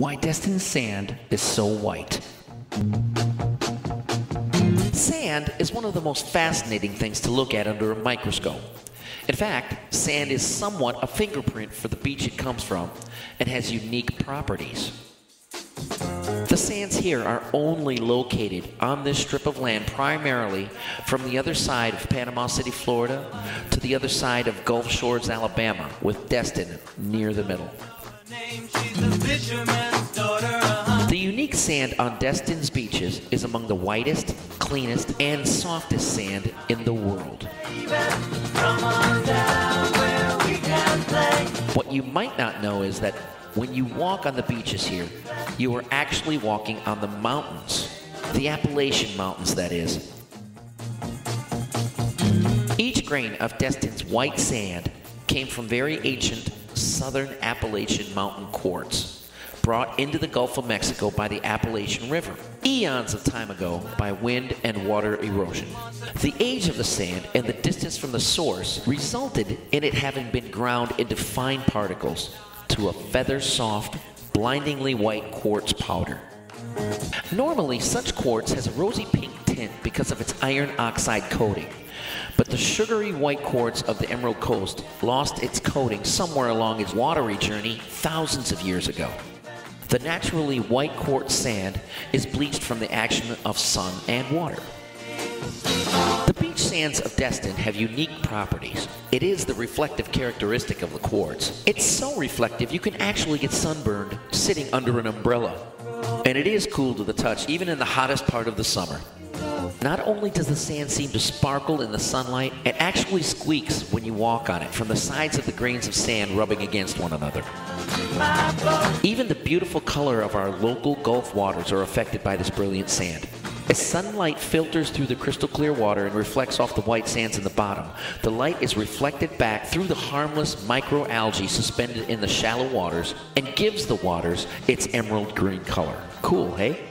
Why Destin's sand is so white. Sand is one of the most fascinating things to look at under a microscope. In fact, sand is somewhat a fingerprint for the beach it comes from and has unique properties. The sands here are only located on this strip of land primarily from the other side of Panama City, Florida, to the other side of Gulf Shores, Alabama, with Destin near the middle. Sand on Destin's beaches is among the whitest, cleanest, and softest sand in the world. What you might not know is that when you walk on the beaches here, you are actually walking on the mountains, the Appalachian Mountains, that is. Each grain of Destin's white sand came from very ancient southern Appalachian mountain quartz, brought into the Gulf of Mexico by the Apalachicola River, eons of time ago by wind and water erosion. The age of the sand and the distance from the source resulted in it having been ground into fine particles to a feather soft, blindingly white quartz powder. Normally, such quartz has a rosy pink tint because of its iron oxide coating, but the sugary white quartz of the Emerald Coast lost its coating somewhere along its watery journey thousands of years ago. The naturally white quartz sand is bleached from the action of sun and water. The beach sands of Destin have unique properties. It is the reflective characteristic of the quartz. It's so reflective you can actually get sunburned sitting under an umbrella. And it is cool to the touch even in the hottest part of the summer. Not only does the sand seem to sparkle in the sunlight, it actually squeaks when you walk on it from the sides of the grains of sand rubbing against one another. Even beautiful color of our local Gulf waters are affected by this brilliant sand. As sunlight filters through the crystal clear water and reflects off the white sands in the bottom, the light is reflected back through the harmless microalgae suspended in the shallow waters and gives the waters its emerald green color. Cool, hey?